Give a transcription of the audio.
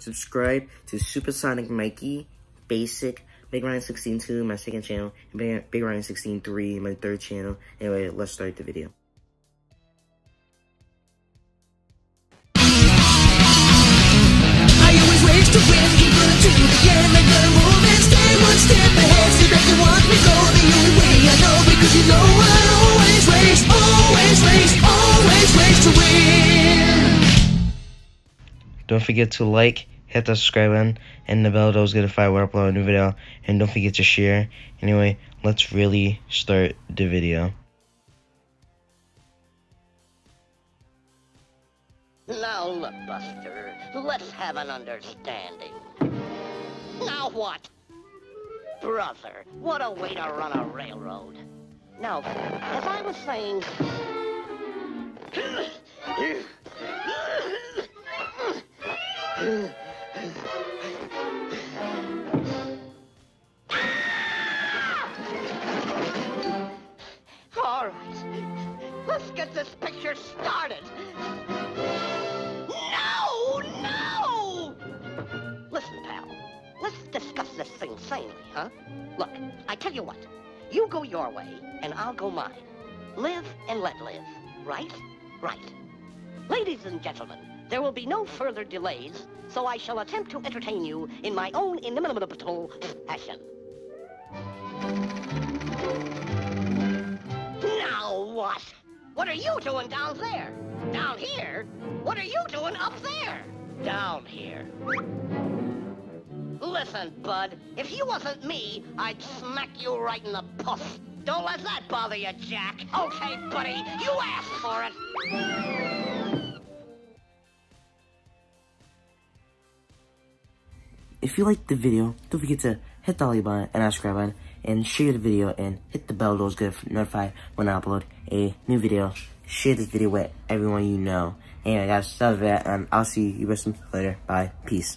subscribe to Supersonic Mikey, Basic, Big Rion 16.2, my second channel, and Big, Rion 16.3, my third channel. Anyway, let's start the video. Don't forget to like, hit that subscribe button, and the bell to get notified when I upload a new video. And don't forget to share. Anyway, let's really start the video. Now look, Buster, let's have an understanding. Now what? Brother, what a way to run a railroad. Now, as I was saying... All right, let's get this picture started. No, no! Listen, pal, let's discuss this thing sanely, huh? Look, I tell you what, you go your way, and I'll go mine. Live and let live, right? Right. Ladies and gentlemen, there will be no further delays, so I shall attempt to entertain you in my own inimitable fashion. Now what? What are you doing down there? Down here? What are you doing up there? Down here. Listen, bud, if you wasn't me, I'd smack you right in the puss. Don't let that bother you, Jack. Okay, buddy, you asked for it. If you liked the video, don't forget to hit the like button and subscribe button and share the video and hit the bell to get notified when I upload a new video. Share this video with everyone you know. Anyway guys, that's it and I'll see you guys later. Bye. Peace.